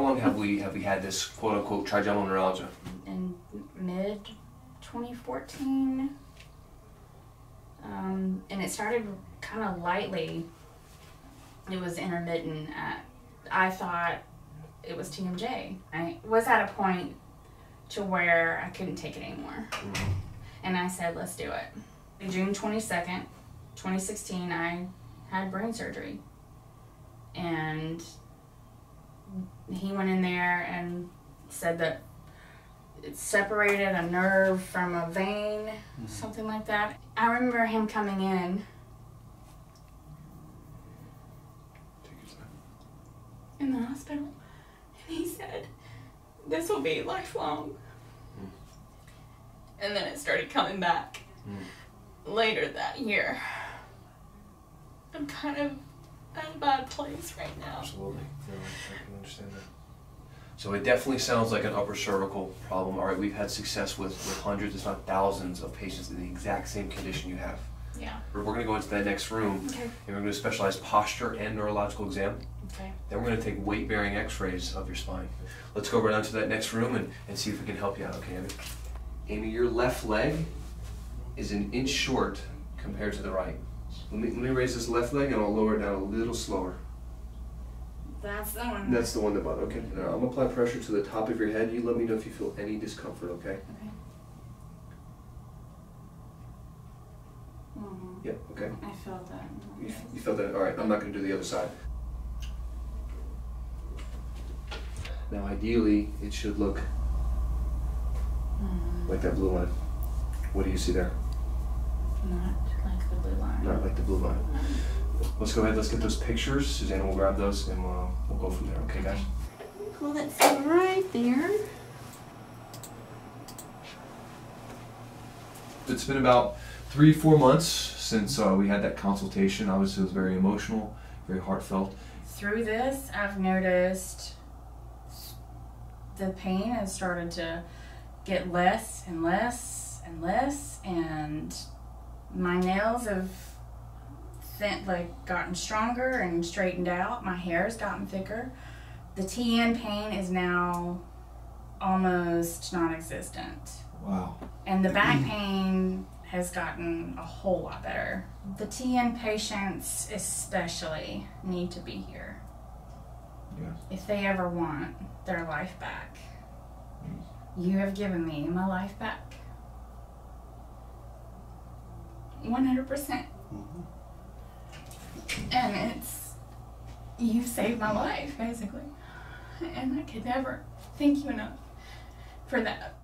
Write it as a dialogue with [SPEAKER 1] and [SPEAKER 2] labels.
[SPEAKER 1] How long have we have we had this quote unquote trigeminal neuralgia?
[SPEAKER 2] in mid 2014. Um, and it started kind of lightly. It was intermittent. At, I thought it was TMJ. I was at a point to where I couldn't take it anymore. And I said, let's do it. June 22nd, 2016, I had brain surgery. And he went in there and said that it separated a nerve from a vein, mm-hmm. something like that. I remember him coming in in the hospital and he said, This will be lifelong. Mm. And then it started coming back mm. later that year. I'm kind of at a bad place right now.
[SPEAKER 1] Absolutely. No, I can understand that. So it definitely sounds like an upper cervical problem. All right, we've had success with, with hundreds, if not thousands, of patients in the exact same condition you have.
[SPEAKER 2] Yeah.
[SPEAKER 1] We're, we're going to go into that next room,
[SPEAKER 2] Okay.
[SPEAKER 1] and we're going to specialize posture and neurological exam.
[SPEAKER 2] Okay.
[SPEAKER 1] Then we're going to take weight-bearing X-rays of your spine. Let's go right down to that next room and, and see if we can help you out. Okay, Amy? Amy, your left leg is an inch short compared to the right. Let me, let me raise this left leg and I'll lower it down a little slower.
[SPEAKER 2] That's the one.
[SPEAKER 1] That's the one that bothers. Okay. Now I'm gonna apply pressure to the top of your head. You let me know if you feel any discomfort. Okay.
[SPEAKER 2] Okay. hmm
[SPEAKER 1] Yep. Okay.
[SPEAKER 2] I felt that.
[SPEAKER 1] You, you felt that? All right. I'm not gonna do the other side. Now, ideally, it should look
[SPEAKER 2] Mhm.
[SPEAKER 1] like that blue line. What do you see there?
[SPEAKER 2] Not like the blue line.
[SPEAKER 1] Not like the blue line. Let's go ahead. Let's get those pictures. Suzanne will grab those, and we'll, we'll go from there. Okay, guys.
[SPEAKER 2] Well, that's right there.
[SPEAKER 1] It's been about three, four months since uh, we had that consultation. Obviously, it was very emotional, very heartfelt.
[SPEAKER 2] Through this, I've noticed the pain has started to get less and less and less, and my nails have thin, like gotten stronger and straightened out. My hair's gotten thicker. The TN pain is now almost non-existent.
[SPEAKER 1] Wow.
[SPEAKER 2] And the back pain has gotten a whole lot better. The TN patients, especially, need to be here
[SPEAKER 1] Yeah.
[SPEAKER 2] if they ever want their life back. You have given me my life back. 100%. And it's, you saved my life, basically. And I could never thank you enough for that.